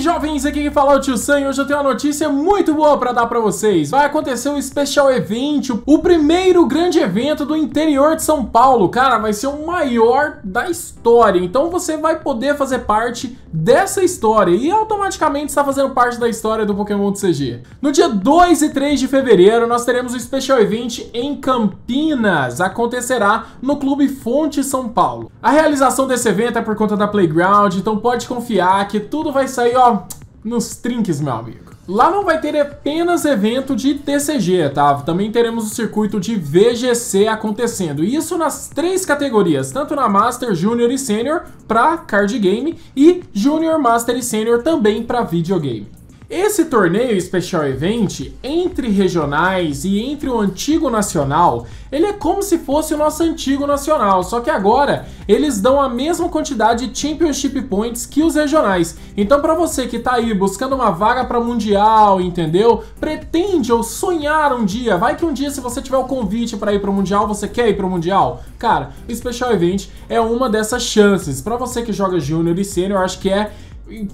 jovens, aqui quem fala é o Tio Sam e hoje eu tenho uma notícia muito boa para dar para vocês. Vai acontecer um Special Event, o primeiro grande evento do interior de São Paulo. Cara, vai ser o maior da história. Então você vai poder fazer parte dessa história e automaticamente está fazendo parte da história do Pokémon do CG. No dia 2 e 3 de fevereiro, nós teremos o Special Event em Campinas. Acontecerá no Clube Fonte São Paulo. A realização desse evento é por conta da Playground, então pode confiar que tudo vai sair, ó, nos trinques, meu amigo. Lá não vai ter apenas evento de TCG, tá? Também teremos o circuito de VGC acontecendo. Isso nas três categorias, tanto na Master, Junior e Senior para card game e Junior, Master e Senior também para videogame. Esse torneio Special Event, entre regionais e entre o antigo nacional, ele é como se fosse o nosso antigo nacional, só que agora eles dão a mesma quantidade de Championship Points que os regionais. Então para você que tá aí buscando uma vaga para Mundial, entendeu? Pretende ou sonhar um dia, vai que um dia se você tiver o convite para ir para o Mundial, você quer ir para o Mundial? Cara, o Special Event é uma dessas chances. Para você que joga Júnior e Sênior, acho que é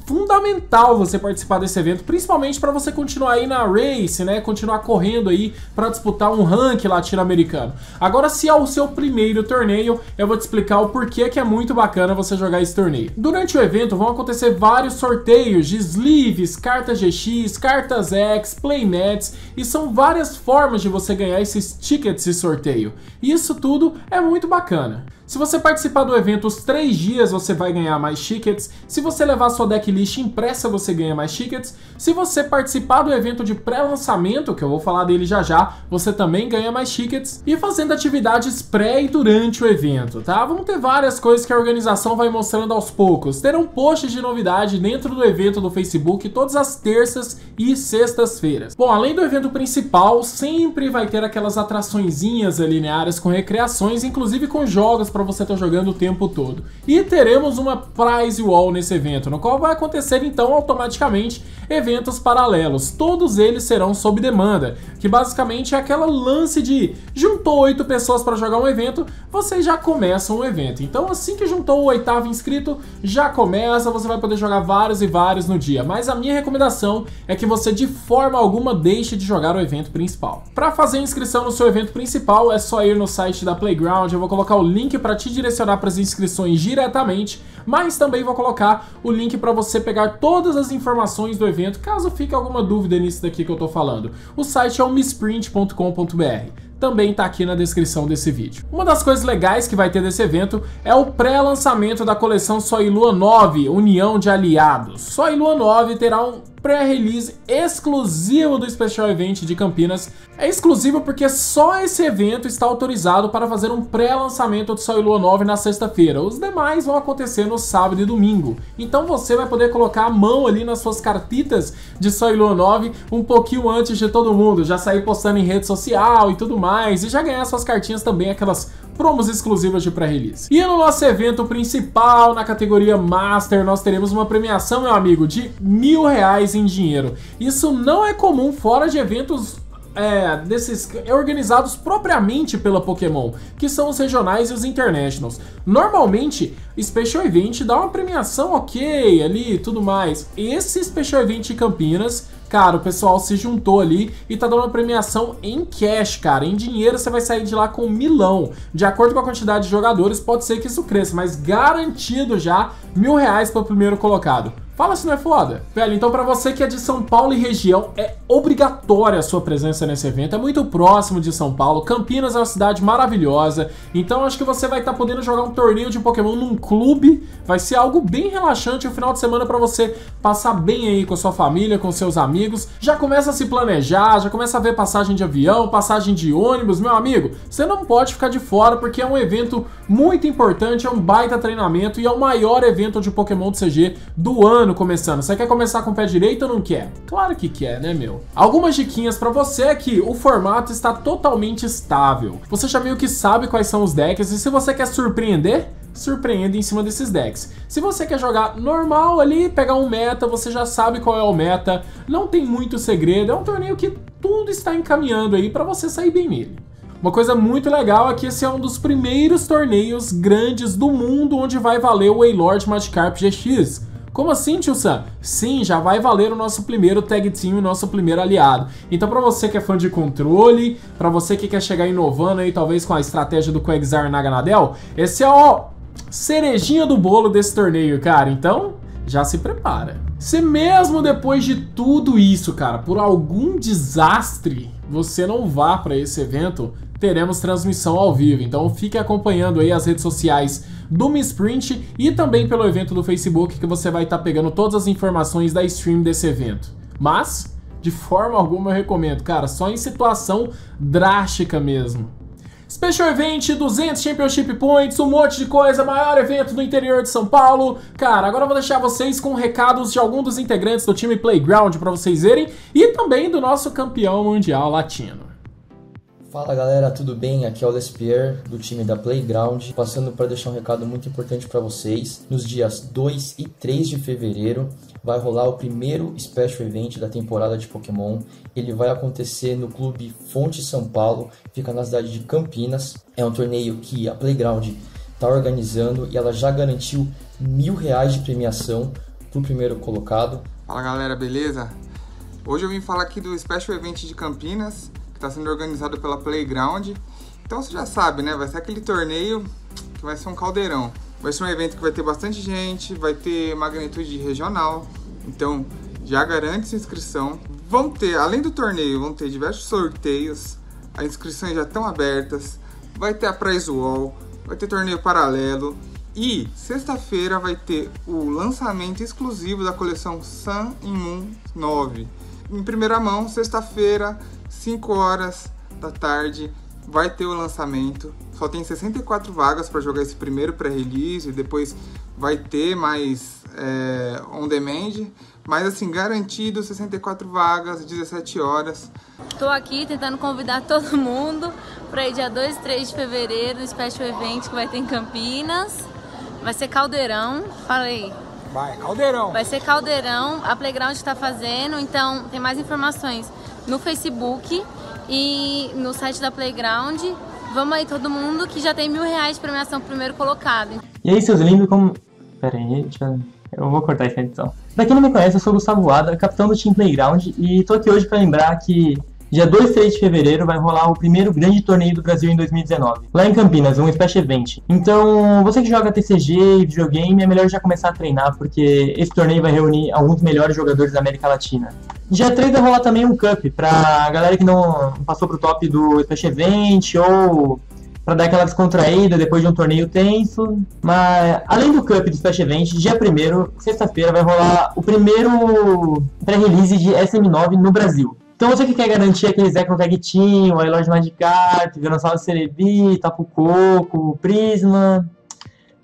fundamental você participar desse evento, principalmente para você continuar aí na race, né? Continuar correndo aí para disputar um ranking latino-americano. Agora, se é o seu primeiro torneio, eu vou te explicar o porquê que é muito bacana você jogar esse torneio. Durante o evento vão acontecer vários sorteios de sleeves, cartas GX, cartas X, playmats e são várias formas de você ganhar esses tickets de sorteio. Isso tudo é muito bacana. Se você participar do evento os três dias, você vai ganhar mais tickets. Se você levar sua decklist impressa, você ganha mais tickets. Se você participar do evento de pré-lançamento, que eu vou falar dele já já, você também ganha mais tickets. E fazendo atividades pré e durante o evento, tá? Vamos ter várias coisas que a organização vai mostrando aos poucos. Terão posts de novidade dentro do evento do Facebook todas as terças e sextas-feiras. Bom, além do evento principal, sempre vai ter aquelas atraçõezinhas lineares com recreações, inclusive com jogos para você estar tá jogando o tempo todo. E teremos uma prize wall nesse evento, no qual vai acontecer então automaticamente eventos paralelos. Todos eles serão sob demanda, que basicamente é aquela lance de juntou oito pessoas para jogar um evento, vocês já começam o evento. Então assim que juntou o oitavo inscrito, já começa, você vai poder jogar vários e vários no dia. Mas a minha recomendação é que você de forma alguma deixe de jogar o evento principal. Para fazer inscrição no seu evento principal, é só ir no site da Playground, eu vou colocar o link para te direcionar para as inscrições diretamente, mas também vou colocar o link para você pegar todas as informações do evento, caso fique alguma dúvida nisso daqui que eu estou falando. O site é o misprint.com.br também está aqui na descrição desse vídeo. Uma das coisas legais que vai ter desse evento é o pré-lançamento da coleção Soilua 9, União de Aliados. Soilua 9 terá um pré-release exclusivo do Special Event de Campinas. É exclusivo porque só esse evento está autorizado para fazer um pré-lançamento de Sol e Lua 9 na sexta-feira. Os demais vão acontecer no sábado e domingo. Então você vai poder colocar a mão ali nas suas cartitas de Sol e Lua 9 um pouquinho antes de todo mundo, já sair postando em rede social e tudo mais, e já ganhar suas cartinhas também, aquelas promos exclusivas de pré-release. E no nosso evento principal, na categoria Master, nós teremos uma premiação, meu amigo, de mil reais em dinheiro. Isso não é comum fora de eventos é, desses organizados propriamente pela Pokémon, que são os regionais e os internationals. Normalmente, Special Event dá uma premiação ok ali tudo mais. Esse Special Event Campinas cara, o pessoal se juntou ali e tá dando uma premiação em cash, cara. Em dinheiro você vai sair de lá com milão. De acordo com a quantidade de jogadores, pode ser que isso cresça, mas garantido já mil reais para o primeiro colocado. Fala se não é foda. Velho, então para você que é de São Paulo e região, é obrigatória a sua presença nesse evento. É muito próximo de São Paulo. Campinas é uma cidade maravilhosa. Então acho que você vai estar tá podendo jogar um torneio de Pokémon num clube. Vai ser algo bem relaxante o final de semana para você passar bem aí com a sua família, com seus amigos. Já começa a se planejar, já começa a ver passagem de avião, passagem de ônibus. Meu amigo, você não pode ficar de fora porque é um evento muito importante, é um baita treinamento e é o maior evento de Pokémon do CG do ano ano começando, você quer começar com o pé direito ou não quer? Claro que quer, né, meu? Algumas diquinhas para você é que o formato está totalmente estável. Você já meio que sabe quais são os decks e se você quer surpreender, surpreende em cima desses decks. Se você quer jogar normal ali, pegar um meta, você já sabe qual é o meta, não tem muito segredo, é um torneio que tudo está encaminhando aí para você sair bem nele. Uma coisa muito legal é que esse é um dos primeiros torneios grandes do mundo onde vai valer o Waylord Magikarp GX. Como assim, tio Sam? Sim, já vai valer o nosso primeiro tag team, o nosso primeiro aliado. Então, para você que é fã de controle, para você que quer chegar inovando aí, talvez com a estratégia do Quagsire Naganadel, esse é o cerejinha do bolo desse torneio, cara. Então, já se prepara. Se mesmo depois de tudo isso, cara, por algum desastre, você não vá para esse evento, teremos transmissão ao vivo. Então fique acompanhando aí as redes sociais do Misprint e também pelo evento do Facebook que você vai estar tá pegando todas as informações da stream desse evento. Mas, de forma alguma eu recomendo, cara, só em situação drástica mesmo. Special Event, 200 Championship Points, um monte de coisa, maior evento do interior de São Paulo. Cara, agora eu vou deixar vocês com recados de algum dos integrantes do time Playground para vocês verem e também do nosso campeão mundial latino. Fala galera, tudo bem? Aqui é o Lespier do time da Playground, passando para deixar um recado muito importante para vocês. Nos dias 2 e 3 de fevereiro vai rolar o primeiro Special Event da temporada de Pokémon. Ele vai acontecer no Clube Fonte São Paulo, fica na cidade de Campinas. É um torneio que a Playground está organizando e ela já garantiu mil reais de premiação para o primeiro colocado. Fala galera, beleza? Hoje eu vim falar aqui do Special Event de Campinas está sendo organizado pela Playground. Então você já sabe, né? Vai ser aquele torneio que vai ser um caldeirão. Vai ser um evento que vai ter bastante gente, vai ter magnitude regional. Então já garante sua inscrição. Vão ter, além do torneio, vão ter diversos sorteios. As inscrições já estão abertas. Vai ter a prize wall, vai ter torneio paralelo. E sexta-feira vai ter o lançamento exclusivo da coleção Sun e Moon 9. Em primeira mão, sexta-feira, 5 horas da tarde, vai ter o lançamento. Só tem 64 vagas para jogar esse primeiro pré-release, depois vai ter mais é, on demand. Mas assim, garantido 64 vagas, 17 horas. Estou aqui tentando convidar todo mundo para ir dia 2 e 3 de fevereiro no Special Event que vai ter em Campinas. Vai ser caldeirão, falei. Vai, caldeirão. Vai ser caldeirão, a Playground está fazendo, então tem mais informações no Facebook e no site da Playground. Vamos aí todo mundo que já tem mil reais de premiação pro primeiro colocado. E aí, seus lindos, como... Pera aí, deixa eu... eu vou cortar essa edição. Pra quem não me conhece, eu sou o Gustavo Ada, capitão do Team Playground, e tô aqui hoje para lembrar que Dia 2 e 3 de fevereiro vai rolar o primeiro grande torneio do Brasil em 2019, lá em Campinas, um Special Event. Então, você que joga TCG e videogame, é melhor já começar a treinar, porque esse torneio vai reunir alguns melhores jogadores da América Latina. Dia 3 vai rolar também um Cup, pra galera que não passou pro top do Special Event, ou para dar aquela descontraída depois de um torneio tenso. Mas além do Cup do Special Event, dia 1 sexta-feira, vai rolar o primeiro pré-release de SM9 no Brasil. Então você que quer garantir aqueles Echo Tag Team, o Lord Magikarp, Venossauro Celebi, Tapu Coco, Prisma,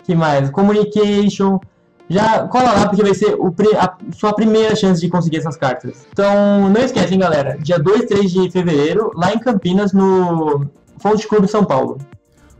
que mais? Communication. Já cola lá porque vai ser o, a sua primeira chance de conseguir essas cartas. Então não esquecem, galera. Dia 2 e 3 de fevereiro, lá em Campinas, no Fonte Clube São Paulo.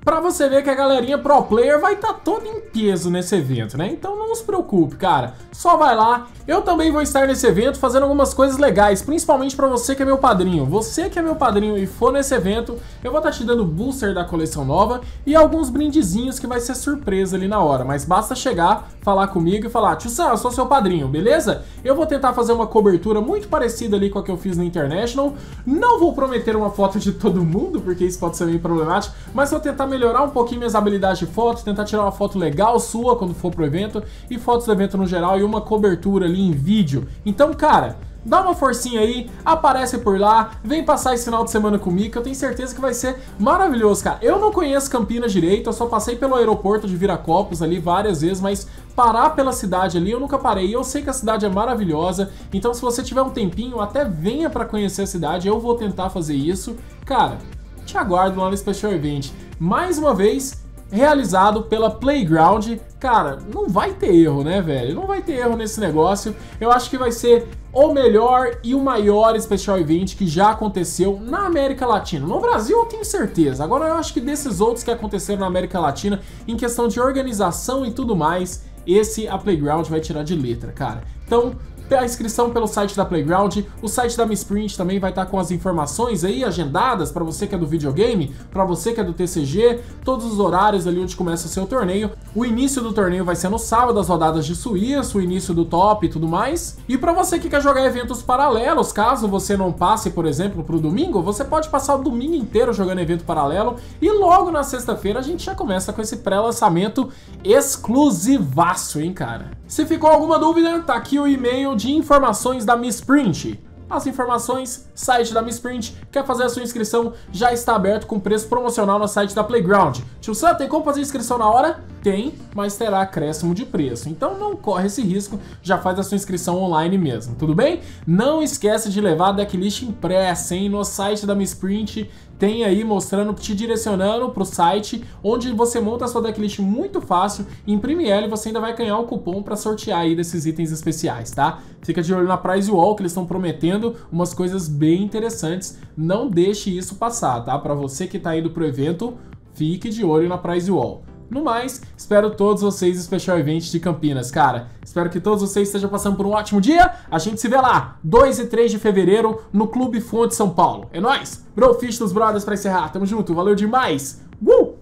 Pra você ver que a galerinha pro player vai estar tá toda em peso nesse evento, né? Então não se preocupe, cara. Só vai lá. Eu também vou estar nesse evento fazendo algumas coisas legais, principalmente para você que é meu padrinho. Você que é meu padrinho e for nesse evento, eu vou estar tá te dando booster da coleção nova e alguns brindezinhos que vai ser surpresa ali na hora. Mas basta chegar, falar comigo e falar, Tio Sam, eu sou seu padrinho, beleza? Eu vou tentar fazer uma cobertura muito parecida ali com a que eu fiz no International. Não vou prometer uma foto de todo mundo, porque isso pode ser meio problemático, mas vou tentar melhorar um pouquinho minhas habilidades de foto, tentar tirar uma foto legal sua quando for pro evento e fotos do evento no geral e uma cobertura ali em vídeo. Então, cara, dá uma forcinha aí, aparece por lá, vem passar esse final de semana comigo, que eu tenho certeza que vai ser maravilhoso, cara. Eu não conheço Campinas direito, eu só passei pelo aeroporto de Viracopos ali várias vezes, mas parar pela cidade ali eu nunca parei. Eu sei que a cidade é maravilhosa, então se você tiver um tempinho, até venha para conhecer a cidade, eu vou tentar fazer isso. Cara, te aguardo lá no Special Event mais uma vez realizado pela Playground. Cara, não vai ter erro, né, velho? Não vai ter erro nesse negócio. Eu acho que vai ser o melhor e o maior Special Event que já aconteceu na América Latina. No Brasil eu tenho certeza. Agora eu acho que desses outros que aconteceram na América Latina, em questão de organização e tudo mais, esse a Playground vai tirar de letra, cara. Então, a inscrição pelo site da Playground, o site da Misprint também vai estar com as informações aí agendadas para você que é do videogame, para você que é do TCG, todos os horários ali onde começa o seu torneio. O início do torneio vai ser no sábado, as rodadas de Suíça, o início do top e tudo mais. E para você que quer jogar eventos paralelos, caso você não passe, por exemplo, para o domingo, você pode passar o domingo inteiro jogando evento paralelo e logo na sexta-feira a gente já começa com esse pré-lançamento exclusivaço, hein, cara? Se ficou alguma dúvida, tá aqui o e-mail de informações da Misprint as informações, site da Misprint, quer fazer a sua inscrição, já está aberto com preço promocional no site da Playground. Tio Sam, tem como fazer inscrição na hora? Tem, mas terá acréscimo de preço. Então não corre esse risco, já faz a sua inscrição online mesmo, tudo bem? Não esquece de levar a decklist impressa, hein? No site da Misprint tem aí mostrando, te direcionando para o site onde você monta a sua decklist muito fácil, imprime ela e você ainda vai ganhar o cupom para sortear aí desses itens especiais, tá? Fica de olho na Prize Wall que eles estão prometendo umas coisas bem interessantes. Não deixe isso passar, tá? Para você que está indo pro evento, fique de olho na Prize Wall. No mais, espero todos vocês no Special Event de Campinas, cara. Espero que todos vocês estejam passando por um ótimo dia. A gente se vê lá, 2 e 3 de fevereiro, no Clube Fonte São Paulo. É nóis! Brofish dos Brothers pra encerrar. Tamo junto, valeu demais! Uh!